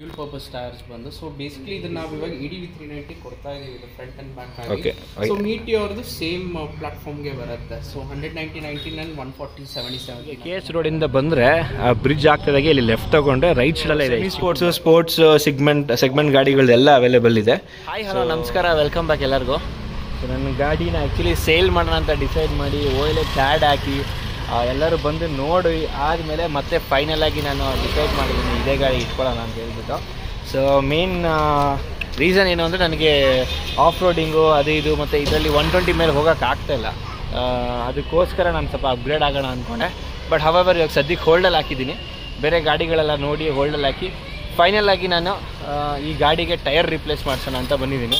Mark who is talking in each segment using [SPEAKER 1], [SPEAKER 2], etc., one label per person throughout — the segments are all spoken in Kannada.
[SPEAKER 1] ಡ್ಯೂಲ್ ಪರ್ಪಸ್ ಟೈರ್ಸ್ ಬಂದು ಸೊ ಬೇಸಿಕಲಿ ಇದನ್ನ ನಾವು ಇವಾಗ ಇಡಿ ವಿ ತ್ರೀ ನೈಂಟಿ ಕೊಡ್ತಾ ಇದೀವಿ ಇದು ಫ್ರಂಟ್ ಅಂಡ್ ಬ್ಯಾಕ್. ಆಗಿ. ಸೊ ಮೀಟಿ ಅವ್ರದ್ದು ಸೇಮ್ ಪ್ಲಾಟ್ಫಾರ್ಮ್ಗೆ ಬರುತ್ತೆ. So hundred ninety ninety nine one forty seventy seven
[SPEAKER 2] K S ರೋಡಿಂದ ಬಂದರೆ ಆ ಬ್ರಿಡ್ಜ್ ಆಗ್ತದಾಗೆ ಇಲ್ಲಿ ಲೆಫ್ಟ್ ತಗೊಂಡ್ರೆ ರೈಟ್ ಸೈಡಲ್ಲೇ ಇದೆ. ಸ್ಪೋರ್ಟ್ಸ್ ಸ್ಪೋರ್ಟ್ಸ್ ಸೆಗ್ಮೆಂಟ್ ಸೆಗ್ಮೆಂಟ್ ಗಾಡಿಗಳೆಲ್ಲ ಅವೈಲೇಬಲ್ ಇದೆ. ಹಾಯ್ ಹಲೋ ನಮಸ್ಕಾರ ವೆಲ್ಕಮ್ ಬ್ಯಾಕ್ ಎಲ್ಲರಿಗೂ. ನನ್ನ ಗಾಡಿನ ಆ್ಯಕ್ಚುಲಿ ಸೇಲ್ ಮಾಡೋಣ ಅಂತ ಡಿಸೈಡ್ ಮಾಡಿ ಓಯ್ಲೆ ಕ್ಯಾಡ್ ಹಾಕಿ ಎಲ್ಲರೂ ಬಂದು ನೋಡಿ ಆದಮೇಲೆ ಮತ್ತೆ ಫೈನಲ್ ಆಗಿ ನಾನು ಡಿಸೈಡ್ ಮಾಡಿದ್ದೀನಿ, ಇದೇ ಗಾಡಿ ಇಟ್ಕೊಳ್ಳೋಣ ಅಂತ ಹೇಳ್ಬಿಟ್ಟು. ಸೊ ಮೇನ್ ರೀಸನ್ ಏನು ಅಂದರೆ ನನಗೆ ಆಫ್ ರೋಡಿಂಗು ಅದು ಇದು ಮತ್ತು ಇದರಲ್ಲಿ ಒನ್ ಟ್ವೆಂಟಿ ಮೇಲೆ ಹೋಗೋಕೆ ಆಗ್ತಾಯಿಲ್ಲ ಅದಕ್ಕೋಸ್ಕರ ನಾನು ಸ್ವಲ್ಪ ಅಪ್ಗ್ರೇಡ್ ಆಗೋಣ ಅಂದ್ಕೊಂಡೆ ಬಟ್ ಹವರ್ ಇವಾಗ ಸದ್ಯಕ್ಕೆ ಹೋಲ್ಡಲ್ಲಿ ಹಾಕಿದ್ದೀನಿ. ಬೇರೆ ಗಾಡಿಗಳೆಲ್ಲ ನೋಡಿ ಹೋಲ್ಡಲ್ಲಿ ಹಾಕಿ ಫೈನಲ್ ಆಗಿ ನಾನು ಈ ಗಾಡಿಗೆ ಟೈರ್ ರಿಪ್ಲೇಸ್ ಮಾಡಿಸೋಣ ಅಂತ ಬಂದಿದ್ದೀನಿ.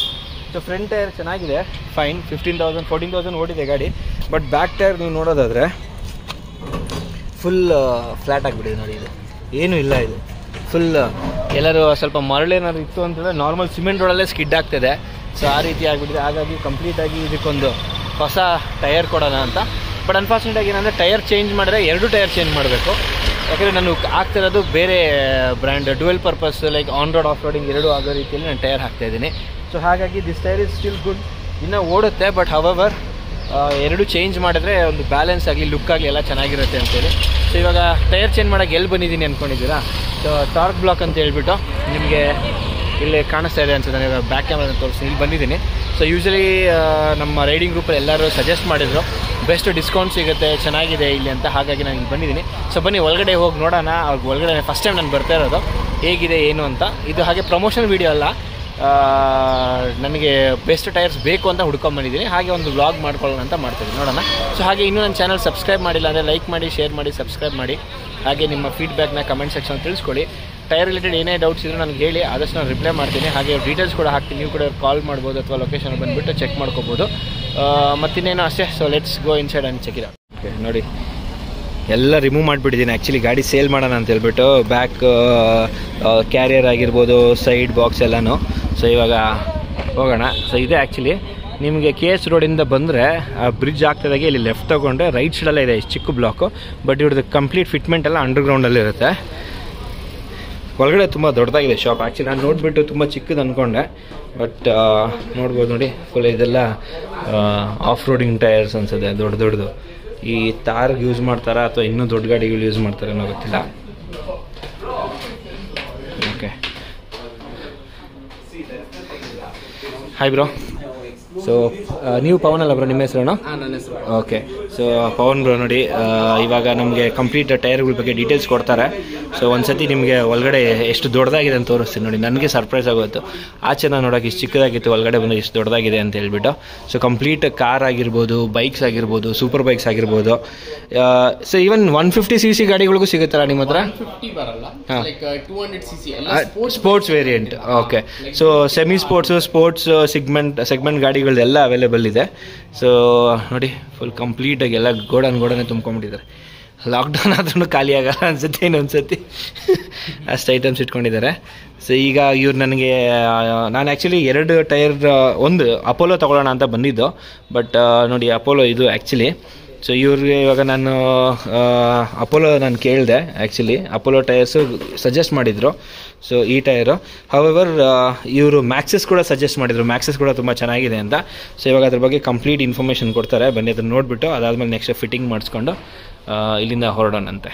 [SPEAKER 2] ಸೊ ಫ್ರಂಟ್ ಟೈರ್ ಚೆನ್ನಾಗಿದೆ. Fine fifteen thousand fourteen thousand ಓಡಿದೆ ಗಾಡಿ. ಬಟ್ ಬ್ಯಾಕ್ ಟೈರ್ ನೀವು ನೋಡೋದಾದರೆ ಫುಲ್ ಫ್ಲ್ಯಾಟ್ ಆಗಿಬಿಟ್ಟಿದೆ ನೋಡಿ ಇದು. ಏನೂ ಇಲ್ಲ ಇದು. ಫುಲ್ ಎಲ್ಲರೂ ಸ್ವಲ್ಪ ಮರಳೇನಾದ್ರು ಇತ್ತು ಅಂತಂದರೆ ನಾರ್ಮಲ್ ಸಿಮೆಂಟ್ ರೋಡಲ್ಲೇ ಸ್ಕಿಡ್ ಆಗ್ತದೆ. ಸೊ ಆ ರೀತಿ ಆಗಿಬಿಟ್ಟಿದೆ. ಹಾಗಾಗಿ ಕಂಪ್ಲೀಟಾಗಿ ಇದಕ್ಕೊಂದು ಹೊಸ ಟೈರ್ ಕೊಡೋಣ ಅಂತ. ಬಟ್ ಅನ್ಫಾರ್ಚುನೇಟಾಗಿ ಏನಂದರೆ ಟೈರ್ ಚೇಂಜ್ ಮಾಡಿದ್ರೆ ಎರಡು ಟೈರ್ ಚೇಂಜ್ ಮಾಡಬೇಕು. ಯಾಕಂದರೆ ನಾನು ಆಗ್ತಿರೋದು ಬೇರೆ brand dual purpose like on road off roading ಎರಡೂ ಆಗೋ ರೀತಿಯಲ್ಲಿ ನಾನು ಟೈರ್ ಹಾಕ್ತಾ ಇದ್ದೀನಿ. ಸೊ ಹಾಗಾಗಿ this tyre is still good ಇನ್ನೂ ಓಡುತ್ತೆ ಬಟ್ ಹವರ್ ಎರಡು ಚೇಂಜ್ ಮಾಡಿದ್ರೆ ಒಂದು ಬ್ಯಾಲೆನ್ಸ್ ಆಗಲಿ ಲುಕ್ ಆಗಲಿ ಎಲ್ಲ ಚೆನ್ನಾಗಿರುತ್ತೆ ಅಂತೇಳಿ. ಸೊ ಇವಾಗ ಟೈರ್ ಚೇಂಜ್ ಮಾಡೋಕ್ಕೆ ಎಲ್ಲಿ ಬಂದಿದ್ದೀನಿ ಅಂದ್ಕೊಂಡಿದ್ದೀರಾ ಸೊ ಟಾರ್ಕ್ ಬ್ಲಾಕ್ ಅಂತ ಹೇಳ್ಬಿಟ್ಟು ನಿಮಗೆ ಇಲ್ಲಿ ಕಾಣಿಸ್ತಾ ಇದೆ ಅನ್ಸುತ್ತೆ. ನಾನು ಬ್ಯಾಕ್ ಕ್ಯಾಮ್ರಾ ತೋರಿಸಿ ಇಲ್ಲಿ ಬಂದಿದ್ದೀನಿ. ಸೊ ಯೂಶಲಿ ನಮ್ಮ ರೈಡಿಂಗ್ ಗ್ರೂಪಲ್ಲಿ ಎಲ್ಲರೂ ಸಜೆಸ್ಟ್ ಮಾಡಿದರು ಬೆಸ್ಟ್ ಡಿಸ್ಕೌಂಟ್ ಸಿಗುತ್ತೆ, ಚೆನ್ನಾಗಿದೆ ಇಲ್ಲಿ ಅಂತ. ಹಾಗಾಗಿ ನಾನು ಇಲ್ಲಿ ಬಂದಿದ್ದೀನಿ. ಸೊ ಬನ್ನಿ, ಒಳಗಡೆ ಹೋಗಿ ನೋಡೋಣ. ಅವ್ರಿಗೆ ಒಳಗಡೆ ಫಸ್ಟ್ ಟೈಮ್ ನಾನು ಬರ್ತಾ ಇರೋದು. ಹೇಗಿದೆ, ಏನು ಅಂತ. ಇದು ಹಾಗೆ ಪ್ರಮೋಷನ್ ವೀಡಿಯೋ ಅಲ್ಲ. ನನಗೆ ಬೆಸ್ಟ್ ಟೈರ್ಸ್ ಬೇಕು ಅಂತ ಹುಡ್ಕೊಂಬಂದಿದ್ದೀನಿ ಹಾಗೆ ಒಂದು ವ್ಲಾಗ್ ಮಾಡ್ಕೊಳ್ಳೋಣ ಅಂತ ಮಾಡ್ತೀನಿ ನೋಡೋಣ. ಸೊ ಹಾಗೆ ಇನ್ನೂ ನನ್ನ ಚಾನಲ್ ಸಬ್ಸ್ಕ್ರೈಬ್ ಮಾಡಿಲ್ಲ ಅಂದರೆ ಲೈಕ್ ಮಾಡಿ ಶೇರ್ ಮಾಡಿ ಸಬ್ಸ್ಕ್ರೈಬ್ ಮಾಡಿ. ಹಾಗೆ ನಿಮ್ಮ ಫೀಡ್ಬ್ಯಾಕ್ನ ಕಮೆಂಟ್ ಸೆಕ್ಷನ್ ತಿಳಿಸ್ಕೊಳ್ಳಿ. ಟೈರ್ ರಿಲೇಟೆಡ್ ಏನೇ ಡೌಟ್ಸ್ ಇದ್ರೂ ನನಗೆ ಹೇಳಿ, ಆದಷ್ಟು ನಾನು ರಿಪ್ಲೈ ಮಾಡ್ತೀನಿ. ಹಾಗೆ ಡೀಟೇಲ್ಸ್ ಕೂಡ ಹಾಕ್ತೀನಿ. ನೀವು ಕೂಡ ಕಾಲ್ ಮಾಡ್ಬೋದು ಅಥವಾ ಲೊಕೇಶನ್ ಬಂದುಬಿಟ್ಟು ಚೆಕ್ ಮಾಡ್ಕೋಬೋದು. ಮತ್ತಿನ್ನೇನು ಅಷ್ಟೇ. So let's go inside and check ಇರೋ ಓಕೆ ನೋಡಿ. ಎಲ್ಲ ರಿಮೂವ್ ಮಾಡಿಬಿಟ್ಟಿದ್ದೀನಿ. ಆ್ಯಕ್ಚುಲಿ ಗಾಡಿ ಸೇಲ್ ಮಾಡೋಣ ಅಂತ ಹೇಳ್ಬಿಟ್ಟು ಬ್ಯಾಕ್ ಕ್ಯಾರಿಯರ್ ಆಗಿರ್ಬೋದು ಸೈಡ್ ಬಾಕ್ಸ್ ಎಲ್ಲನೂ. ಸೊ ಇವಾಗ ಹೋಗೋಣ. ಸೊ ಇದೆ ಆ್ಯಕ್ಚುಲಿ ನಿಮಗೆ ಕೆ ಎಸ್ ರೋಡಿಂದ ಬಂದರೆ, ಆ ಬ್ರಿಡ್ಜ್ ಆಗ್ತದಾಗೆ ಇಲ್ಲಿ ಲೆಫ್ಟ್ ತೊಗೊಂಡ್ರೆ ರೈಟ್ ಸೈಡಲ್ಲೇ ಇದೆ, ಇಷ್ಟು ಚಿಕ್ಕ ಬ್ಲಾಕು ಬಟ್ ಇವ್ರದ್ದು ಕಂಪ್ಲೀಟ್ ಫಿಟ್ಮೆಂಟ್ ಎಲ್ಲ ಅಂಡರ್ಗ್ರೌಂಡಲ್ಲಿ ಇರುತ್ತೆ. ಒಳಗಡೆ ತುಂಬ ದೊಡ್ಡದಾಗಿದೆ ಶಾಪ್ ಆ್ಯಕ್ಚುಲಿ ನಾನು ನೋಡಿಬಿಟ್ಟು ತುಂಬ ಚಿಕ್ಕದು ಅಂದ್ಕೊಂಡೆ ಬಟ್ ನೋಡ್ಬೋದು ನೋಡಿ. ಫುಲ್ ಇದೆಲ್ಲ ಆಫ್ ರೋಡಿಂಗ್ ಟೈರ್ಸ್ ಅನ್ಸುತ್ತೆ. ದೊಡ್ಡ ದೊಡ್ಡದು. ಈ ತಾರ್ಗೆ ಯೂಸ್ ಮಾಡ್ತಾರಾ ಅಥವಾ ಇನ್ನೂ ದೊಡ್ಡ ಗಾಡಿಗಳು ಯೂಸ್ ಮಾಡ್ತಾರೆ ಅನ್ನೋ ಗೊತ್ತಿಲ್ಲ. ಹಾಯ್ ಬ್ರೋ ಸೊ ನೀವು ಪವನ್ ಅಲ್ಲ ಬ್ರೋ ನಿಮ್ಮ ಹೆಸರು ಓಕೆ ಸೊ ಪವನ್ ಬ್ರೋ ನೋಡಿ ಇವಾಗ ನಮಗೆ ಕಂಪ್ಲೀಟ್ ಟೈರ್ಗಳ ಬಗ್ಗೆ ಡೀಟೇಲ್ಸ್ ಕೊಡ್ತಾರೆ. ಸೊ ಒಂದ್ಸತಿ ನಿಮಗೆ ಒಳಗಡೆ ಎಷ್ಟು ದೊಡ್ಡದಾಗಿದೆ ಅಂತ ತೋರಿಸ್ತೀನಿ ನೋಡಿ. ನನಗೆ ಸರ್ಪ್ರೈಸ್ ಆಗೋಯ್ತು. ಆ ನಾನು ನೋಡೋಕೆ ಇಷ್ಟು ಚಿಕ್ಕದಾಗಿತ್ತು ಒಳಗಡೆ ಬಂದು ಇಷ್ಟು ದೊಡ್ಡದಾಗಿದೆ ಅಂತ ಹೇಳ್ಬಿಟ್ಟು. ಸೊ ಕಂಪ್ಲೀಟ್ ಕಾರ್ ಆಗಿರ್ಬೋದು ಬೈಕ್ಸ್ ಆಗಿರ್ಬೋದು ಸೂಪರ್ ಬೈಕ್ಸ್ ಆಗಿರ್ಬೋದು. So even one fifty C C ಗಾಡಿಗಳಿಗೂ ಸಿಗುತ್ತಲ್ಲ ನಿಮ್ಮ ಹತ್ರ?
[SPEAKER 1] Sports
[SPEAKER 2] variant okay so semi sports sports segment segment ಗಾಡಿಗಳೆಲ್ಲ available ಇದೆ. ಸೊ ನೋಡಿ ಫುಲ್ ಕಂಪ್ಲೀಟಾಗಿ ಎಲ್ಲ ಗೋಡನ್ ಗೋಡನೆ ತುಂಬ್ಕೊಂಡ್ಬಿಟ್ಟಿದ್ದಾರೆ. ಲಾಕ್ಡೌನ್ ಆದ್ರೂ ಖಾಲಿ ಆಗಲ್ಲ ಅನ್ಸುತ್ತೆ ಇನ್ನೊಂದ್ಸತಿ. ಅಷ್ಟು ಐಟಮ್ಸ್ ಇಟ್ಕೊಂಡಿದ್ದಾರೆ. ಸೊ ಈಗ ಇವ್ರು ನನಗೆ, ನಾನು ಆ್ಯಕ್ಚುಲಿ ಎರಡು ಟೈರ್, ಒಂದು ಅಪೋಲೋ ತೊಗೊಳ್ಳೋಣ ಅಂತ ಬಂದಿದ್ದು. ಬಟ್ ನೋಡಿ ಅಪೋಲೋ ಇದು ಆ್ಯಕ್ಚುಲಿ ಸೊ ಇವ್ರಿಗೆ ಇವಾಗ ನಾನು ಅಪೋಲೋ ನಾನು ಕೇಳಿದೆ ಆ್ಯಕ್ಚುಲಿ ಅಪೋಲೋ ಟೈರ್ಸು ಸಜೆಸ್ಟ್ ಮಾಡಿದರು. ಸೊ ಈ ಟೈರು ಹವೆವರ್ ಇವರು ಮ್ಯಾಕ್ಸಸ್ ಕೂಡ ಸಜೆಸ್ಟ್ ಮಾಡಿದರು. ಮ್ಯಾಕ್ಸಸ್ ಕೂಡ ತುಂಬ ಚೆನ್ನಾಗಿದೆ ಅಂತ. ಸೊ ಇವಾಗ ಅದ್ರ ಬಗ್ಗೆ ಕಂಪ್ಲೀಟ್ ಇನ್ಫಾರ್ಮೇಷನ್ ಕೊಡ್ತಾರೆ. ಬನ್ನಿ, ಅದನ್ನು ನೋಡಿಬಿಟ್ಟು, ಅದಾದಮೇಲೆ ನೆಕ್ಸ್ಟ್ ಫಿಟ್ಟಿಂಗ್ ಮಾಡಿಸ್ಕೊಂಡು ಇಲ್ಲಿಂದ ಹೊರಡೋಣಂತೆ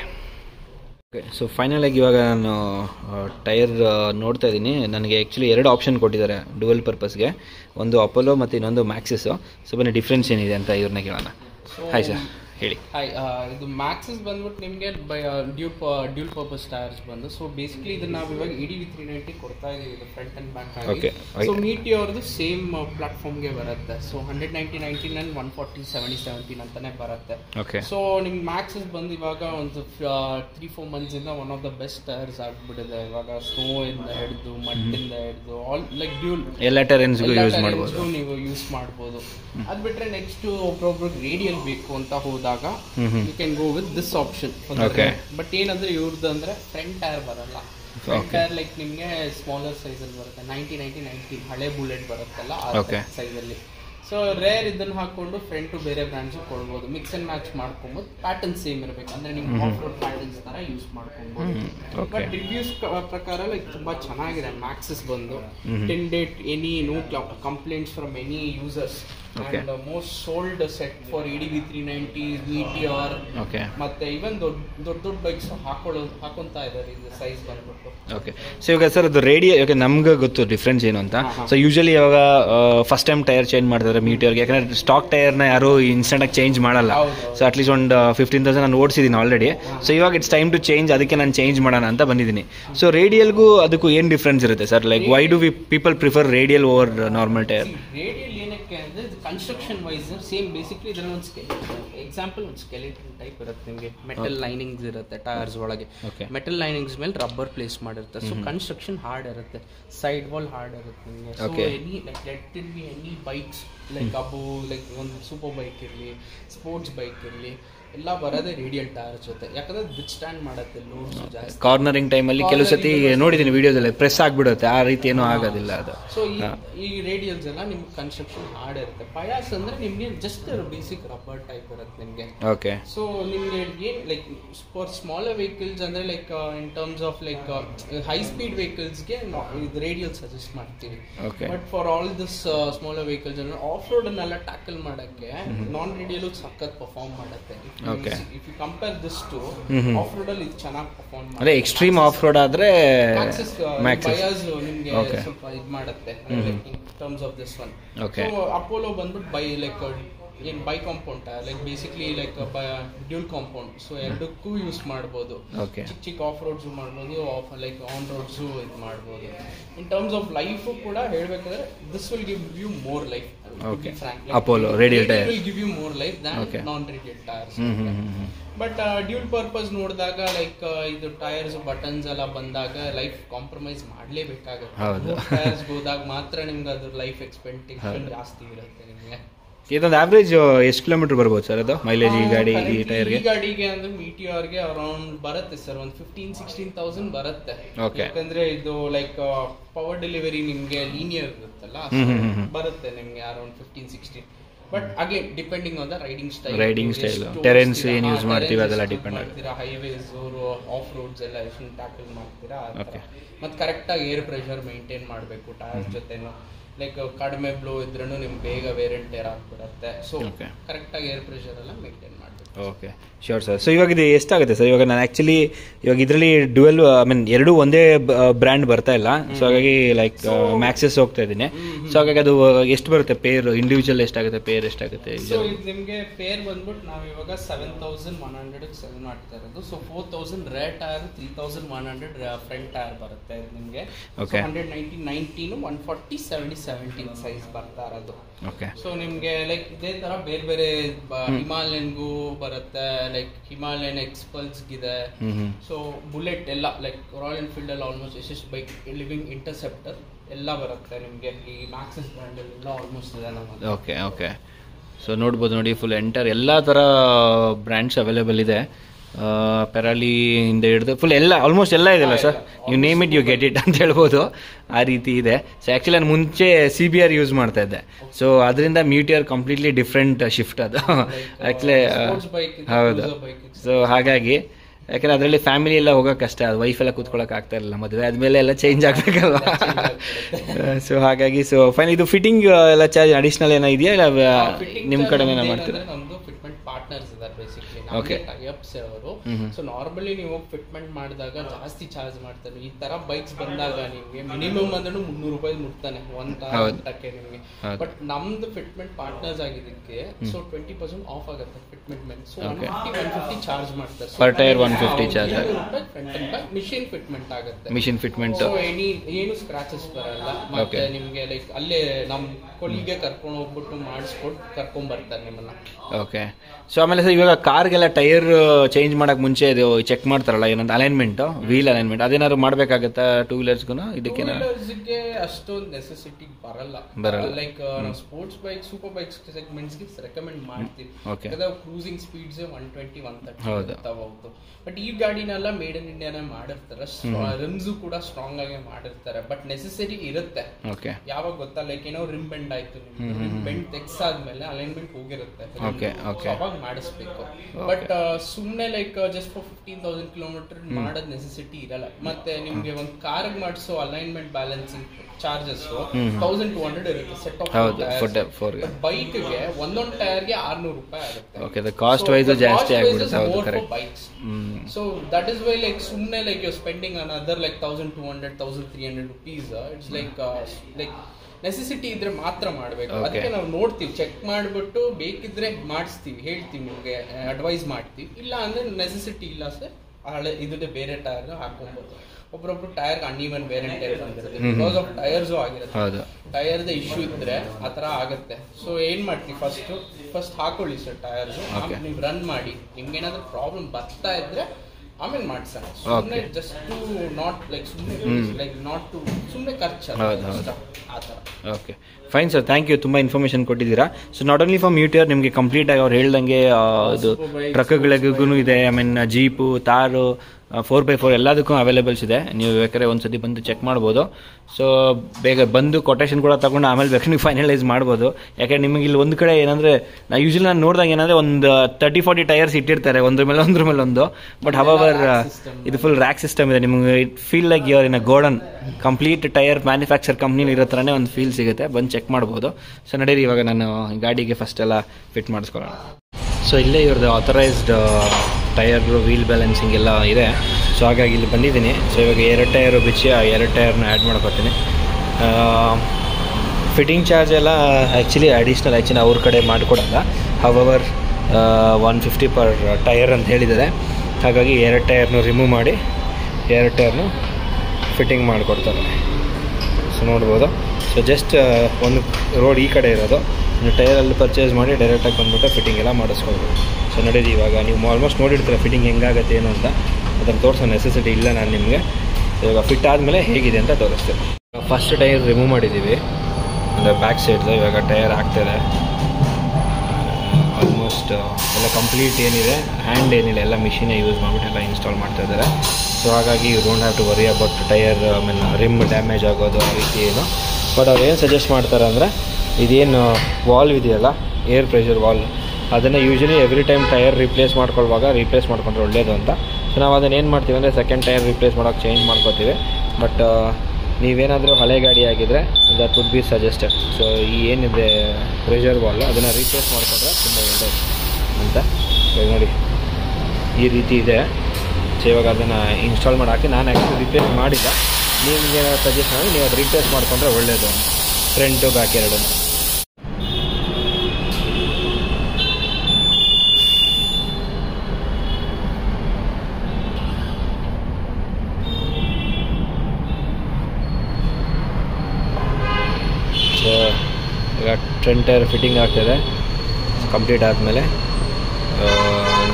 [SPEAKER 2] ಓಕೆ ಸೊ ಫೈನಲಾಗಿ ಇವಾಗ ನಾನು ಟೈರ್ ನೋಡ್ತಾ ಇದ್ದೀನಿ ನನಗೆ ಆ್ಯಕ್ಚುಲಿ ಎರಡು ಆಪ್ಷನ್ ಕೊಟ್ಟಿದ್ದಾರೆ ಡುವೆಲ್ ಪರ್ಪಸ್ಗೆ ಒಂದು ಅಪೋಲೋ ಮತ್ತು ಇನ್ನೊಂದು ಮ್ಯಾಕ್ಸಿಸು ಸೊ ಬನ್ನಿ ಡಿಫ್ರೆನ್ಸ್ ಏನಿದೆ ಅಂತ ಇವ್ರನ್ನ ಕೇಳೋಣ. ಹಾಯ್ ಸರ್ ಹೇಳಿ.
[SPEAKER 1] ಹಾಯ್ ಇದು ಮ್ಯಾಕ್ಸಸ್ ಬಂದ್ಬಿಟ್ಟು ನಿಮಗೆ ಡ್ಯೂಲ್ ಡ್ಯೂಲ್ ಪರ್ಪಸ್ ಟೈರ್ಸ್ ಬಂದು ಸೊ ಬೇಸಿಕಲಿ ಇದನ್ನ ನಾವು ಇವಾಗ ಇಡಿ ವಿ ತ್ರೀ ನೈಂಟಿ ಕೊಡ್ತಾ ಇದೀವಿ ಇದು ಫ್ರಂಟ್ ಅಂಡ್ ಬ್ಯಾಕ್ ಆಗಿ. ಸೊ ಮೀಟಿ ಅವ್ರದ್ದು ಸೇಮ್ ಪ್ಲಾಟ್ಫಾರ್ಮ್ಗೆ ಬರುತ್ತೆ. So hundred ninety ninety nine one forty seventy seventeen ಅಂತಾನೆ ಬರುತ್ತೆ.
[SPEAKER 2] ಓಕೆ
[SPEAKER 1] ಸೊ ನಿಮ್ಗೆ ಮ್ಯಾಕ್ಸಸ್ ಬಂದು ಇವಾಗ ಒಂದು ತ್ರೀ ಫೋರ್ ಮಂತ್ಸ್ ಇಂದ one of the best tyres ಆಗ್ಬಿಟ್ಟಿದೆ. ಇವಾಗ ಸ್ನೋ ಇಂದ ಹಿಡಿದು ಮಣ್ಣಿಂದ ಹಿಡಿದು ಆಲ್ ಲೈಕ್ ಡ್ಯೂಲ್
[SPEAKER 2] ಎಲ್ಲ
[SPEAKER 1] ಟೈರ್ಸ್ಗೂ
[SPEAKER 2] ಯೂಸ್ ಮಾಡ್ಬೋದು.
[SPEAKER 1] ನೀವು ಯೂಸ್ ಮಾಡ್ಬೋದು. ಅದ್ ಬಿಟ್ರೆ ನೆಕ್ಸ್ಟ್ ಒಬ್ಬೊಬ್ರಿಗೆ ರೇಡಿಯಲ್ ಬೇಕು ಅಂತ ಹೋದಾಗ you can go with this option. But ಏನಂದ್ರೆ ಇವ್ರದ್ದು ಅಂದ್ರೆ ಫ್ರಂಟ್ ಟೈರ್ ಬರಲ್ಲ. ಫ್ರಂಟ್ ಟೈರ್ ಲೈಕ್ ನಿಮ್ಗೆ ಸ್ಮಾಲರ್ ಸೈಜ್ ಅಲ್ಲಿ ಬರುತ್ತೆ. ನೈಂಟಿ ನೈಂಟಿ ನೈಂಟಿ ಹಳೆ ಬುಲೆಟ್ ಬರುತ್ತಲ್ಲ ಆ
[SPEAKER 2] Okay.
[SPEAKER 1] ಸೈಜ್ ಅಲ್ಲಿ. ಸೊ ರೇರ್ ಇದನ್ನ ಹಾಕೊಂಡು ಫ್ರಂಟ್ ಬೇರೆ ಬ್ರಾಂಡ್ಸ್ ಕೊಡ್ಬೋದು. ಮಿಕ್ಸ್ ಅಂಡ್ ಮ್ಯಾಚ್ ಮಾಡ್ಕೊಬೋದು. ಪ್ಯಾಟರ್ನ್ ಸೇಮ್ ಇರಬೇಕು. ಅಂದ್ರೆ ನಿಮ್ಗೆ ಆಫ್ ರೋಡ್ ಪ್ಯಾಟರ್ನ್ಸ್ ತರ ಯೂಸ್ ಮಾಡ್ಕೊಬೋದು. ಬಟ್ ರಿವ್ಯೂಸ್ ಪ್ರಕಾರ ಲೈಕ್ ತುಂಬಾ ಚೆನ್ನಾಗಿದೆ. ಮ್ಯಾಕ್ಸಸ್ ಬಂದು ten date any no complaints from any users
[SPEAKER 2] Okay.
[SPEAKER 1] Sold set for ED D V three ninety Meteor
[SPEAKER 2] okay
[SPEAKER 1] ಮತ್ತೆ ಇವನ್ ದೊಡ್ಡ ದೊಡ್ಡ ದೊಡ್ಡ ಬೈಕ್ಸ್ ಹಾಕೊಳ್ಳೋ ಹಾಕೊಂತ ಇದ್ದಾರೆ ಇದು ಸೈಜ್ ಬಂದ್ಬಿಟ್ಟು.
[SPEAKER 2] ಓಕೆ ಸೊ ಇವಾಗ ಸರ್ ಅದು ರೇಡಿಯೋ ಓಕೆ ನಮ್ಗೆ ಗೊತ್ತು ಡಿಫ್ರೆನ್ಸ್ ಏನು ಅಂತ. ಸೊ ಯೂಶಲಿ ಇವಾಗ ಫಸ್ಟ್ ಟೈಮ್ ಟೈರ್ ಚೇಂಜ್ ಮಾಡ್ತಾರೆ ಮೀಟಿಯರ್ಗೆ ಯಾಕಂದ್ರೆ ಸ್ಟಾಕ್ ಟೈರ್ನ ಯಾರು ಇನ್ಸ್ಟೆಂಟಾಗಿ ಚೇಂಜ್ ಮಾಡಲ್ಲ. ಸೊ ಅಟ್ಲೀಸ್ಟ್ ಒಂದು ಫಿಫ್ಟೀನ್ ತೌಸಂಡ್ ನಾನು ಓಡಿಸಿದ್ದೀನಿ ಆಲ್ರೆಡಿ ಸೊ ಇವಾಗ ಇಟ್ಸ್ ಟೈಮ್ ಟು ಚೇಂಜ್ ಅದಕ್ಕೆ ನಾನು ಚೇಂಜ್ ಮಾಡೋಣ ಅಂತ ಬಂದಿದ್ದೀನಿ ಸೊ ರೇಡಿಯಲ್ಗೂ ಅದಕ್ಕೂ ಏನು ಡಿಫ್ರೆನ್ಸ್ ಇರುತ್ತೆ sir like why do we people prefer radial over normal tyre
[SPEAKER 1] radial ಏನಕ್ಕೆ ಇದು ಕನ್ಸ್ಟ್ರಕ್ಷನ್ ವೈಸ್ ಸೇಮ್ ಬೇಸಿಕ್ಲಿ ಇದರ ಒಂದು ಎಕ್ಸಾಂಪಲ್ ಒಂದು ಸ್ಕೆಲಿಟನ್ ಟೈಪ್ ಇರುತ್ತೆ ನಿಮಗೆ. ಮೆಟಲ್ ಲೈನಿಂಗ್ಸ್ ಇರುತ್ತೆ ಟೈರ್ಸ್ ಒಳಗೆ. ಮೆಟಲ್ ಲೈನಿಂಗ್ಸ್ ಮೇಲೆ ರಬ್ಬರ್ ಪ್ಲೇಸ್ ಮಾಡಿರುತ್ತೆ. ಸೊ ಕನ್ಸ್ಟ್ರಕ್ಷನ್ ಹಾರ್ಡ್ ಇರುತ್ತೆ. ಸೈಡ್ ವಾಲ್ ಹಾರ್ಡ್ ಇರುತ್ತೆ ನಿಮಗೆ. So. Any like let it be any bikes like Abu like ಒಂದು ಸೂಪರ್ ಬೈಕ್ ಇರಲಿ ಸ್ಪೋರ್ಟ್ಸ್ ಬೈಕ್ ಇರಲಿ ಎಲ್ಲ ಬರೋದೇ ರೇಡಿಯಲ್ ಟೈರ್ ಜೊತೆ. ಯಾಕಂದ್ರೆ ಬಿಚ್ ಸ್ಟ್ಯಾಂಡ್ ಮಾಡುತ್ತೆ ಲೋಡ್ಸ್ ಜಾಸ್ತಿ.
[SPEAKER 2] ಕಾರ್ನರಿಂಗ್ ಟೈಮಲ್ಲಿ ಕೆಲವು ಸತಿ ನೋಡಿದ್ದೀನಿ ವಿಡಿಯೋದಲ್ಲಿ ಪ್ರೆಸ್ ಆಗಿಬಿಡುತ್ತೆ ಆ ರೀತಿ ಏನೂ ಆಗೋದಿಲ್ಲ ಅದು.
[SPEAKER 1] ಸೊ ಈ ಈ ರೇಡಿಯಲ್ಸ್ ಎಲ್ಲ ನಿಮ್ಗೆ ಕನ್ಸ್ಟ್ರಕ್ಷನ್ ಹಾರ್ಡ್ ಇರುತ್ತೆ. ಪಯಾಸ್ ಅಂದ್ರೆ ನಿಮ್ಗೆ ಜಸ್ಟ್ ಬೇಸಿಕ್ ರಬ್ಬರ್ ಟೈಪ್ ಇರುತ್ತೆ ನಿಮಗೆ.
[SPEAKER 2] ಓಕೆ
[SPEAKER 1] ಸೊ ನಿಮ್ಗೆ ಏನ್ ಲೈಕ್ ಫಾರ್ ಸ್ಮಾಲರ್ ವೆಹಿಕಲ್ಸ್ ಅಂದ್ರೆ like in terms of like high speed ವೆಹಿಕಲ್ಸ್ಗೆ ಇದು ರೇಡಿಯಲ್ ಸಜೆಸ್ಟ್ ಮಾಡ್ತೀವಿ. But for all this smaller vehicles ಅಂದ್ರೆ ಆಫ್ ರೋಡ್ ಅನ್ನೆಲ್ಲ ಟ್ಯಾಕಲ್ ಮಾಡಕ್ಕೆ ನಾನ್ ರೇಡಿಯಲ್ ಸಖತ್ ಪರ್ಫಾರ್ಮ್ ಮಾಡುತ್ತೆ.
[SPEAKER 2] Okay.
[SPEAKER 1] If you compare this to off road ಅಲ್ಲಿ ಇದು ಚೆನ್ನಾಗಿ ಪರ್ಫಾರ್ಮ್
[SPEAKER 2] ಅದೇ ಎಕ್ಸ್ಟ್ರೀಮ್ ಆಫ್ ರೋಡ್ ಆದ್ರೆ
[SPEAKER 1] ಬಯಾಸ್ ನಿಮ್ಗೆ. ಸ್ವಲ್ಪ ಇದು ಮಾಡುತ್ತೆ in terms of this one
[SPEAKER 2] okay
[SPEAKER 1] so Apollo ಬಂದ್ಬಿಟ್ಟು ಬೈ ಲೈಕ್ ಏನ್ by compound like basically like dual compound so ಎರಡಕ್ಕೂ ಯೂಸ್ ಮಾಡ್ಬೋದು.
[SPEAKER 2] ಓಕೆ
[SPEAKER 1] ಚಿಕ್ಕ ಚಿಕ್ಕ ಆಫ್ ರೋಡ್ಸು ಮಾಡ್ಬೋದು ಆಫ್ ಲೈಕ್ ಆನ್ ರೋಡ್ಸು ಇದು ಮಾಡ್ಬೋದು. ಇನ್ ಟರ್ಮ್ಸ್ ಆಫ್ ಲೈಫು ಕೂಡ ಹೇಳ್ಬೇಕಂದ್ರೆ this will give you more life
[SPEAKER 2] Okay. Apollo radial tyre
[SPEAKER 1] will give you more life than non radial but dual purpose ನೋಡಿದಾಗ ಲೈಕ್ ಇದು ಟೈರ್ಸ್ ಬಟನ್ಸ್ ಎಲ್ಲ ಬಂದಾಗ ಲೈಫ್ ಕಾಂಪ್ರಮೈಸ್ ಮಾಡಲೇಬೇಕಾಗುತ್ತೆ
[SPEAKER 2] ಹೌದು.
[SPEAKER 1] ಟೈರ್ಸ್ ಹೋದಾಗ ಮಾತ್ರ ನಿಮ್ಗೆ ಅದ್ರ ಲೈಫ್ ಎಕ್ಸ್ಪೆಕ್ಟೇಷನ್ ಜಾಸ್ತಿ ಇರುತ್ತೆ ನಿಮಗೆ.
[SPEAKER 2] ಇದೊಂದು ಆವ್ರೇಜ್ ಎಷ್ಟು ಕಿಲೋಮೀಟರ್ ಬರ್ಬೋದು ಸರ್ ಅದು? ಮೈಲೇಜ್ ಈ ಗಾಡಿ ಈ ಟೈರ್ಗೆ
[SPEAKER 1] ಈ ಗಾಡಿಗೆ ಅಂದ್ರೆ ಮೀಟಿಯರ್ಗೆ ಅರೌಂಡ್ ಬರುತ್ತೆ ಸರ್ ಒಂದು ಫಿಫ್ಟೀನ್ ಸಿಕ್ಸ್ಟೀನ್ ತೌಸಂಡ್ ಬರುತ್ತೆ.
[SPEAKER 2] ಓಕೆ
[SPEAKER 1] ಯಾಕಂದ್ರೆ ಇದು ಲೈಕ್ ಪವರ್ ಡೆಲಿವರಿ ನಿಮ್ಗೆ ಲೀನಿಯರ್ ಇರುತ್ತಲ್ಲ. ಬರುತ್ತೆ ನಿಮ್ಗೆ around fifteen sixteen but again depending on the riding style
[SPEAKER 2] riding style terrains ಏನ್ ಯೂಸ್ ಮಾಡ್ತೀವಿ ಅದೆಲ್ಲ ಡಿಪೆಂಡ್ ಆಗುತ್ತೆ.
[SPEAKER 1] ಹೈವೇಸ್ ಹೈವೇಸ್ ಆಫ್ ರೋಡ್ಸ್ ಎಲ್ಲ ಎಷ್ಟು ಟ್ಯಾಕಲ್ ಮಾಡ್ತೀರಾ?
[SPEAKER 2] ಮತ್ತೆ
[SPEAKER 1] ಮತ್ತೆ ಕರೆಕ್ಟಾಗಿ ಏರ್ ಪ್ರೆಷರ್ ಮೇಂಟೈನ್ ಮಾಡಬೇಕು ಟೈರ್ಸ್ ಜೊತೆನು. ಲೈಕ್ ಕಡಿಮೆ ಬ್ಲೂ ಇದ್ರೂ ನಿಮ್ಗೆ ಬೇಗ ವೇರಿಯಂಟ್ ಏರ್ ಆಗ್ಬಿಡುತ್ತೆ ಸೊ. ಕರೆಕ್ಟಾಗಿ ಏರ್ ಪ್ರೆಷರ್ ಎಲ್ಲ ಮೇಂಟೈನ್ ಮಾಡಬೇಕು.
[SPEAKER 2] ಓಕೆ ಶ್ಯೂರ್ ಸರ್ ಸೊ ಇವಾಗ ಇದು ಎಷ್ಟಾಗುತ್ತೆ ಸರ್ ಇವಾಗ ನಾನು ಆ್ಯಕ್ಚುಲಿ ಇವಾಗ ಇದರಲ್ಲಿ ಡ್ಯುವೆಲ್ ಐ ಮೀನ್ ಎರಡು ಒಂದೇ ಬ್ರ್ಯಾಂಡ್ ಬರ್ತಾ ಇಲ್ಲ. ಸೊ ಹಾಗಾಗಿ ಲೈಕ್ ಮ್ಯಾಕ್ಸಸ್ ಹೋಗ್ತಾ ಇದ್ದೀನಿ. ಸೊ ಹಾಗಾಗಿ ಅದು ಎಷ್ಟು ಬರುತ್ತೆ? ಪೇರ್ ಇಂಡಿವಿಜುವಲ್ ಎಷ್ಟಾಗುತ್ತೆ? ಪೇರ್ ಎಷ್ಟಾಗುತ್ತೆ?
[SPEAKER 1] ಸೊ ಇದು ನಿಮಗೆ ಪೇರ್ ಬಂದ್ಬಿಟ್ಟು ನಾವು ಇವಾಗ ಸೆವೆನ್ ತೌಸಂಡ್ ಒನ್ ಹಂಡ್ರೆಡ್ಗೆ ಸೆಲ್ ಮಾಡ್ತಾ ಇರೋದು. So four thousand rear tyre three thousand one hundred front tyre ಬರುತ್ತೆ ನಿಮಗೆ.
[SPEAKER 2] Okay
[SPEAKER 1] hundred nineteen nineteen one forty seventy seventeen size ಬರ್ತಾ ಇರೋದು
[SPEAKER 2] ಓಕೆ
[SPEAKER 1] ಸೊ ನಿಮ್ಗೆ ಲೈಕ್ ಇದೇ ತರ ಬೇರೆ ಬೇರೆ ಹಿಮಾಲಯನ್ಗೂ ಬರುತ್ತೆ ಲೈಕ್ ಹಿಮಾಲಯನ್ ಎಕ್ಸ್ಪಲ್ಸ್ಗಿದೆ. ಸೊ ಬುಲೆಟ್ ಎಲ್ಲ ಲೈಕ್ ರಾಯಲ್ ಎನ್ಫೀಲ್ಡ್ ಅಲ್ಲಿ ಆಲ್ಮೋಸ್ಟ್ ಎಷ್ಟೆಷ್ಟು ಬೈಕ್ ಲಿವಿಂಗ್ ಇಂಟರ್ಸೆಪ್ಟರ್ ಎಲ್ಲ ಬರುತ್ತೆ ನಿಮಗೆ. ಈ ಮ್ಯಾಕ್ಸಸ್ ಬ್ರ್ಯಾಂಡ್ ಎಲ್ಲ ಆಲ್ಮೋಸ್ಟ್ ಇದೆ ನಮ್ಮದು
[SPEAKER 2] ಓಕೆ ಓಕೆ ಸೊ ನೋಡ್ಬೋದು ನೋಡಿ ಫುಲ್ ಎಂಟರ್ ಎಲ್ಲ ಥರ ಬ್ರ್ಯಾಂಡ್ಸ್ ಅವೈಲೇಬಲ್ ಇದೆ. ಪೆರಾಲಿ ಇಂದ ಹಿಡಿದು ಫುಲ್ ಎಲ್ಲ ಆಲ್ಮೋಸ್ಟ್ ಎಲ್ಲ ಇದೆಯಲ್ಲ sir you name it you get it ಅಂತ ಹೇಳ್ಬೋದು. ಆ ರೀತಿ ಇದೆ. ಸೊ ಆ್ಯಕ್ಚುಲಿ ನಾನು ಮುಂಚೆ ಸಿ ಬಿ ಆರ್ ಯೂಸ್ ಮಾಡ್ತಾ ಇದ್ದೆ. ಸೊ ಅದರಿಂದ ಮ್ಯೂಟಿಯರ್ ಕಂಪ್ಲೀಟ್ಲಿ ಡಿಫ್ರೆಂಟ್ ಶಿಫ್ಟ್ ಅದು. ಆ್ಯಕ್ಚುಲಿ
[SPEAKER 1] bike ಇದೆ,
[SPEAKER 2] ಹೌದು. ಸೊ ಹಾಗಾಗಿ ಯಾಕಂದ್ರೆ ಅದರಲ್ಲಿ ಫ್ಯಾಮಿಲಿ ಎಲ್ಲ ಹೋಗೋಕೆ ಕಷ್ಟ ಅದು ವೈಫ್ ಎಲ್ಲ ಕೂತ್ಕೊಳ್ಳೋಕೆ ಆಗ್ತಾ ಇರಲಿಲ್ಲ ಮದುವೆ ಆದಮೇಲೆ ಎಲ್ಲ ಚೇಂಜ್ ಆಗಬೇಕಲ್ವ? ಸೊ ಹಾಗಾಗಿ ಸೊ ಫೈನ್ ಇದು ಫಿಟ್ಟಿಂಗ್ ಎಲ್ಲ ಚಾರ್ಜ್ ಅಡಿಷ್ನಲ್ ಏನೋ ಇದೆಯಾ? ಇಲ್ಲ ನಿಮ್ಮ ಕಡೆನೇ ಮಾಡ್ತೀರಾ
[SPEAKER 1] ಏನಂದ್ರೆ ನಮ್ದು ಫಿಟ್ಮೆಂಟ್ ಪಾರ್ಟ್ನರ್ಸ್ ಇದ್ದಾರೆ ಟೈಅಪ್ಸ್ ಅವರು. ಸೊ ನಾರ್ಮಲಿ ನೀವು ಫಿಟ್ಮೆಂಟ್ ಮಾಡಿದಾಗ ಜಾಸ್ತಿ ಚಾರ್ಜ್ ಮಾಡ್ತಾರೆ. ಈ ತರ ಬೈಕ್ಸ್ ಬಂದಾಗ ನಿಮ್ಗೆ ಮಿನಿಮಮ್ ಅಂದ್ರೆ ಮುನ್ನೂರು ರೂಪಾಯಿ ಮುಟ್ತಾನೆ. ನಿಮಗೆ.
[SPEAKER 2] ಹೌದು.
[SPEAKER 1] ಬಟ್ ನಮ್ದು ಫಿಟ್ಮೆಂಟ್ ಪಾರ್ಟ್ನರ್ಸ್ ಆಗಿದ್ದಕ್ಕೆ ಸೊ ಟ್ವೆಂಟಿ ಪರ್ಸೆಂಟ್ ಆಫ್ ಆಗುತ್ತೆ ಫಿಟ್ಮೆಂಟ್ ಮೇಲೆ. So one. Fifty one fifty charge ಮಾಡ್ತಾರೆ.
[SPEAKER 2] Per tire 150 charge.
[SPEAKER 1] Charge machine fitment ಆಗುತ್ತೆ.
[SPEAKER 2] ಮಿಷಿನ್ ಫಿಟ್ಮೆಂಟ್
[SPEAKER 1] ಸೊ ಎನಿ ಏನು ಸ್ಕ್ರಾಚಸ್ ಬರಲ್ಲ. ಮತ್ತೆ ನಿಮಗೆ ಲೈಕ್ ಅಲ್ಲೇ ನಮ್ ಕೊಲಿಗೆ ಕರ್ಕೊಂಡು ಹೋಗ್ಬಿಟ್ಟು ಮಾಡಿಸ್ಕೊಟ್ಟು ಕರ್ಕೊಂಡ್ ಬರ್ತಾರೆ ನಿಮ್ಮನ್ನ.
[SPEAKER 2] ಓಕೆ ಸೊ ಆಮೇಲೆ ಸರ್ ಇವಾಗ ಕಾರ್ಗೆಲ್ಲ ಟೈರ್ ಚೇಂಜ್ ಮಾಡಕ್ ಮುಂಚೆ ಇದು ಚೆಕ್ ಮಾಡ್ತಾರಲ್ಲ ಏನಂತ ಅಲೈನ್ಮೆಂಟ್ ವೀಲ್ ಅಲೈನ್ಮೆಂಟ್ ಅದೇನಾದ್ರು ಮಾಡ್ಬೇಕಾಗತ್ತಾ ಟೂ ವೀಲರ್ಸ್ಗೂ ಇದಕ್ಕೆ
[SPEAKER 1] ಗೆ ಅಷ್ಟೊಂದು ನೆಸೆಸಿಟಿ ಬರಲ್ಲ.
[SPEAKER 2] ಬರಲ್ಲ.
[SPEAKER 1] ಲೈಕ್ ನಾವು ಸ್ಪೋರ್ಟ್ಸ್ ಬೈಕ್ ಸೂಪರ್ ಬೈಕ್ ಸೆಗ್ಮೆಂಟ್ಸ್ಗೆ ರೆಕಮೆಂಡ್ ಮಾಡ್ತೀವಿ. Okay cruising speeds one twenty one. Thirty ಹೌದು. ಬಟ್ ಈ ಗಾಡಿನೆಲ್ಲ ಮೇಡ್ ಇನ್ ಇಂಡಿಯಾನೇ ಮಾಡಿರ್ತಾರೆ. ರಿಮ್ಸ್ ಕೂಡ ಸ್ಟ್ರಾಂಗ್ ಆಗಿ ಮಾಡಿರ್ತಾರೆ. ಬಟ್ ನೆಸೆಸರಿ ಇರುತ್ತೆ.
[SPEAKER 2] ಓಕೆ
[SPEAKER 1] ಯಾವಾಗ ಗೊತ್ತಾ? ಲೈಕ್ ಏನೋ ರಿಮ್ ಬೆಂಡ್ ಆಯ್ತು. ರಿಮ್ ಬೆಂಡ್ ತೆಗ್ಸಾದ್ಮೇಲೆ ಅಲೈನ್ಮೆಂಟ್ ಹೋಗಿರುತ್ತೆ. ಅವಾಗ ಮಾಡಿಸ್ಬೇಕು. ಬಟ್ ಸುಮ್ನೆ like just for fifteen thousand kilometre ಮಾಡೋದ್ ನೆಸೆಸಿಟಿ ಇರಲ್ಲ. ಮತ್ತೆ ನಿಮ್ಗೆ ಒಂದು ಕಾರ್ ಮಾಡಿಸೋ alignment balancing charges thousand two hundred ಇರುತ್ತೆ. ಸೆಟ್ ಆಫ್ ಬೈಕ್ಗೆ ಒಂದೊಂದು ಟೈರ್ಗೆ ಆರ್ನೂರು ರೂಪಾಯಿ ಆಗುತ್ತೆ.
[SPEAKER 2] ಓಕೆ ಅದು ಕಾಸ್ಟ್ ವೈಸು ಜಾಸ್ತಿ ಆಗ್ಬಿಡುತ್ತೆ. ಹೌದು correct
[SPEAKER 1] bikes so that is why like ಸುಮ್ಮನೆ like you spending another like thousand two hundred thousand three hundred rupees it's like like necessity ಇದ್ರೆ ಮಾತ್ರ ಮಾಡಬೇಕು. ಅದಕ್ಕೆ ನಾವು ನೋಡ್ತೀವಿ ಚೆಕ್ ಮಾಡಿಬಿಟ್ಟು ಬೇಕಿದ್ರೆ ಮಾಡಿಸ್ತೀವಿ ಹೇಳ್ತೀವಿ ನಿಮಗೆ ಅಡ್ವೈಸ್ ಮಾಡ್ತೀವಿ. ಇಲ್ಲ ಅಂದ್ರೆ ನೆಸೆಸಿಟಿ ಇಲ್ಲ ಸರ್ ಹಳೆ ಇದನ್ನೇ ಬೇರೆ ಟೈರ್ ಹಾಕೊಬೋದು ಒಬ್ರೊಬ್ರು ಟೈರ್ ಅನ್ಇವನ್ ಬೇರೆ ಟೈರ್ ಬಂದಿರುತ್ತೆ ಬಿಕಾಸ್ ಆಫ್ ಟೈರ್ಸು ಆಗಿರುತ್ತೆ. ಟೈರ್ದ ಇಶ್ಯೂ ಇದ್ರೆ ಆ ಥರ ಆಗುತ್ತೆ. ಸೊ ಏನ್ ಮಾಡ್ತೀವಿ ಫಸ್ಟ್ ಫಸ್ಟ್ ಹಾಕೊಳ್ಳಿ ಸರ್ ಟೈರ್ಸ್ ನೀವು ರನ್ ಮಾಡಿ ನಿಮ್ಗೆ ಏನಾದ್ರು ಪ್ರಾಬ್ಲಮ್ ಬರ್ತಾ ಇದ್ರೆ ಆಮೇಲೆ ಮಾಡ್ಸಲ್ಲ ಸುಮ್ಮನೆ ಜಸ್ಟ್ ಟು ನಾಟ್ ಲೈಕ್ ಸುಮ್ಮನೆ ಲೈಕ್ ನಾಟ್ ಟು ಸುಮ್ಮನೆ ಖರ್ಚು. ಆ ಥರ.
[SPEAKER 2] Okay fine sir thank you ತುಂಬ ಇನ್ಫಾರ್ಮೇಷನ್ ಕೊಟ್ಟಿದ್ದೀರಾ. So not only for Meteor ನಿಮಗೆ ಕಂಪ್ಲೀಟ್ ಆಗಿ ಅವ್ರು ಹೇಳ್ದಂಗೆ ಇದು ಟ್ರಕ್ಗಳಿಗೂ ಇದೆ. I mean jeep Thar four by four ಎಲ್ಲದಕ್ಕೂ ಅವೈಲೇಬಲ್ಸ್ ಇದೆ. ನೀವು ಬೇಕಾದ್ರೆ ಒಂದ್ಸತಿ ಬಂದು ಚೆಕ್ ಮಾಡ್ಬೋದು. ಸೊ ಬೇಗ ಬಂದು ಕೊಟೇಶನ್ ಕೂಡ ತಗೊಂಡು ಆಮೇಲೆ ಬೇಕು ನೀವು ಫೈನಲೈಸ್ ಮಾಡ್ಬೋದು. ಯಾಕಂದ್ರೆ ನಿಮಗೆ ಇಲ್ಲಿ ಒಂದು ಕಡೆ ಏನಂದ್ರೆ ನಾ ಯೂಶಲಿ ನಾನು ನೋಡಿದಾಗ ಏನಂದ್ರೆ ಒಂದು ತರ್ಟಿ ಫಾರ್ಟಿ ಟೈರ್ಸ್ ಇಟ್ಟಿರ್ತಾರೆ. ಒಂದ್ರ ಮೇಲೆ ಒಂದ್ರ ಮೇಲೆ ಒಂದು. ಬಟ್ ಹವರ್ ಇದು ಫುಲ್ ರ್ಯಾಕ್ ಸಿಸ್ಟಮ್ ಇದೆ. ನಿಮಗೆ it feel like your in a godown complete tyre manufacture ಕಂಪ್ನಿಲಿ ಇರೋ ಥರನೇ ಒಂದು ಫೀಲ್ ಸಿಗುತ್ತೆ. ಬಂದು ಚೆಕ್ ಮಾಡ್ಬೋದು. ಸೊ ನಡೀರಿ ಇವಾಗ ನಾನು ಗಾಡಿಗೆ ಫಸ್ಟ್ ಎಲ್ಲ ಫಿಟ್ ಮಾಡಿಸ್ಕೊಳ್ಳೋಣ. ಸೊ ಇಲ್ಲೇ ಇವ್ರದ್ದು ಆಥರೈಸ್ಡ್ ಟೈರ್ ವೀಲ್ ಬ್ಯಾಲೆನ್ಸಿಂಗ್ ಎಲ್ಲ ಇದೆ. ಸೊ ಹಾಗಾಗಿ ಇಲ್ಲಿ ಬಂದಿದ್ದೀನಿ. ಸೊ ಇವಾಗ ಎರಡು ಟೈರು ಬಿಚ್ಚಿ, ಆ ಎರಡು ಟೈರ್ನ ಆ್ಯಡ್ ಮಾಡ್ಕೊತೀನಿ. ಫಿಟ್ಟಿಂಗ್ ಚಾರ್ಜ್ ಎಲ್ಲ ಆ್ಯಕ್ಚುಲಿ ಅಡಿಷ್ನಲ್ ಆ್ಯಕ್ಚುಲಿ ಅವ್ರ ಕಡೆ ಮಾಡಿಕೊಡಲ್ಲ. Hour one fifty per tyre ಅಂತ ಹೇಳಿದ್ದಾರೆ. ಹಾಗಾಗಿ ಎರಡು ಟೈರ್ನು ರಿಮೂವ್ ಮಾಡಿ, ಎರಡು ಟೈರ್ನು ಫಿಟ್ಟಿಂಗ್ ಮಾಡಿಕೊಡ್ತಾರೆ. ಸೊ ನೋಡ್ಬೋದು. ಸೊ ಜಸ್ಟ್ ಒಂದು ರೋಡ್ ಈ ಕಡೆ ಇರೋದು. ನೀವು ಟೈರಲ್ಲಿ ಪರ್ಚೇಸ್ ಮಾಡಿ ಡೈರೆಕ್ಟಾಗಿ ಬಂದುಬಿಟ್ಟು ಫಿಟ್ಟಿಂಗ್ ಎಲ್ಲ ಮಾಡಿಸ್ಕೊಳ್ಬೋದು. ಸೊ ನಡೀರಿ, ಇವಾಗ ನೀವು ಆಲ್ಮೋಸ್ಟ್ ನೋಡಿರ್ತೀರ ಫಿಟ್ಟಿಂಗ್ ಹೆಂಗಾಗತ್ತೆ, ಏನು ಅಂತ. ಅದನ್ನು ತೋರಿಸೋ ನೆಸೆಸಿಟಿ ಇಲ್ಲ ನಾನು ನಿಮಗೆ. ಇವಾಗ ಫಿಟ್ ಆದಮೇಲೆ ಹೇಗಿದೆ ಅಂತ ತೋರಿಸ್ತೀನಿ. ಫಸ್ಟ್ ಟೈರ್ ರಿಮೂವ್ ಮಾಡಿದ್ದೀವಿ ಅಂದರೆ ಬ್ಯಾಕ್ ಸೈಡ್ದು ಇವಾಗ ಟೈರ್ ಆಗ್ತಿದೆ. ಆಲ್ಮೋಸ್ಟ್ ಎಲ್ಲ ಕಂಪ್ಲೀಟ್ ಏನಿದೆ ಹ್ಯಾಂಡ್ ಏನಿಲ್ಲ, ಎಲ್ಲ ಮಿಷಿನೇ ಯೂಸ್ ಮಾಡಿಬಿಟ್ಟು ಎಲ್ಲ ಇನ್ಸ್ಟಾಲ್ ಮಾಡ್ತಾ ಇದ್ದಾರೆ. ಸೊ ಹಾಗಾಗಿ you don't have to worry about tyre I mean rim damage ಆಗೋದು ಆ ರೀತಿ ಏನು. ಬಟ್ ಅವ್ರು ಏನು ಸಜೆಸ್ಟ್ ಮಾಡ್ತಾರೆ ಅಂದರೆ ಇದೇನು ವಾಲ್ ಇದೆಯಲ್ಲ? Air pressure valve. ಅದನ್ನು usually every time tyre replace ಮಾಡ್ಕೊಳ್ಳುವಾಗ replace ಮಾಡ್ಕೊಂಡ್ರೆ ಒಳ್ಳೆಯದು ಅಂತ. ಸೊ ನಾವು ಅದನ್ನು ಏನು ಮಾಡ್ತೀವಿ ಅಂದರೆ ಸೆಕೆಂಡ್ ಟೈರ್ ರಿಪ್ಲೇಸ್ ಮಾಡೋಕ್ಕೆ ಚೇಂಜ್ ಮಾಡ್ಕೋತೀವಿ. ಬಟ್ ನೀವೇನಾದರೂ ಹಳೆ ಗಾಡಿ ಆಗಿದ್ದರೆ that would be suggested so ಈ ಏನಿದೆ ಪ್ರೆಷರ್ ವಾಲ್ ಅದನ್ನು ರಿಪ್ಲೇಸ್ ಮಾಡಿಕೊಂಡ್ರೆ ತುಂಬ ಒಳ್ಳೆಯದು ಅಂತ ನೋಡಿ. ಈ ರೀತಿ ಇದೆ. ಸೊ ಇವಾಗ ಅದನ್ನು ಇನ್ಸ್ಟಾಲ್ ಮಾಡಿ ನಾನು ಆ್ಯಕ್ಚುಲಿ ರಿಪ್ಲೇಸ್ ಮಾಡಿಲ್ಲ. ನಿಮಗೆ ಸಜೆಸ್ಟ್ ಮಾಡಿ ನೀವು ಅದು ರಿಪ್ಲೇಸ್ ಮಾಡಿಕೊಂಡ್ರೆ ಒಳ್ಳೆಯದು ಫ್ರಂಟು ಬ್ಯಾಕ್ ಎರಡು ಸೊ ಈಗ ಫ್ರಂಟ್ ಟೈರ್ ಫಿಟ್ಟಿಂಗ್ ಆಗ್ತಿದೆ. ಕಂಪ್ಲೀಟ್ ಆದಮೇಲೆ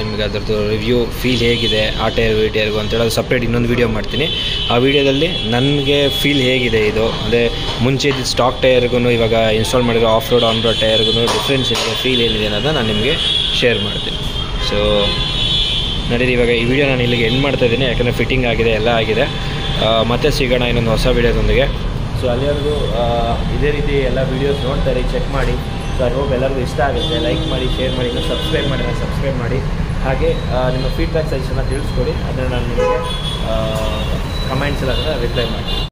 [SPEAKER 2] ನಿಮಗೆ ಅದರದ್ದು ರಿವ್ಯೂ ಫೀಲ್ ಹೇಗಿದೆ, ಆ ಟೈರ್ ಈ ಟೈರ್ಗು ಅಂತೇಳಿ ಅದು ಸಪ್ರೇಟ್ ಇನ್ನೊಂದು ವೀಡಿಯೋ ಮಾಡ್ತೀನಿ. ಆ ವಿಡಿಯೋದಲ್ಲಿ ನನಗೆ ಫೀಲ್ ಹೇಗಿದೆ ಇದು. ಅಂದರೆ ಮುಂಚೆ ಇದ್ದ ಸ್ಟಾಕ್ ಟೈರ್ಗೂ ಇವಾಗ ಇನ್ಸ್ಟಾಲ್ ಮಾಡಿರೋ ಆಫ್ ರೋಡ್ ಆನ್ ರೋಡ್ ಟೈರ್ಗೂ ಡಿಫ್ರೆನ್ಸ್ ಇದೆ ಫೀಲ್ ಏನಿದೆ ಅನ್ನೋದನ್ನ ನಾನು ನಿಮಗೆ ಶೇರ್ ಮಾಡ್ತೀನಿ. ಸೊ ನಡೀರಿ, ಇವಾಗ ಈ ವಿಡಿಯೋ ನಾನು ಇಲ್ಲಿಗೆ ಎಂಡ್ ಮಾಡ್ತಾ ಇದ್ದೀನಿ. ಯಾಕಂದರೆ ಫಿಟ್ಟಿಂಗ್ ಆಗಿದೆ, ಎಲ್ಲ ಆಗಿದೆ. ಮತ್ತೆ ಸಿಗೋಣ ಇನ್ನೊಂದು ಹೊಸ ವೀಡಿಯೋದೊಂದಿಗೆ ಸೊ ಅಲ್ಲಿವರೆಗೂ ಇದೇ ರೀತಿ ಎಲ್ಲ ವೀಡಿಯೋಸ್ ನೋಡ್ತಾರೆ ಚೆಕ್ ಮಾಡಿ. ಸೊ ಐ ಹೋಪ್ ಎಲ್ಲರಿಗೂ ಇಷ್ಟ ಆಗುತ್ತೆ. ಲೈಕ್ ಮಾಡಿ ಶೇರ್ ಮಾಡಿ, ಇನ್ನೂ ಸಬ್ಸ್ಕ್ರೈಬ್ ಮಾಡಿ ಸಬ್ಸ್ಕ್ರೈಬ್ ಮಾಡಿ. ಹಾಗೆ ನಿಮ್ಮ ಫೀಡ್ಬ್ಯಾಕ್ ಸಜೆಷನ್ನ ತಿಳಿಸ್ಕೊಡಿ. ಅದನ್ನು ನಾನು ನಿಮಗೆ ಕಮೆಂಟ್ಸ್ ಎಲ್ಲ ರಿಪ್ಲೈ ಮಾಡಿ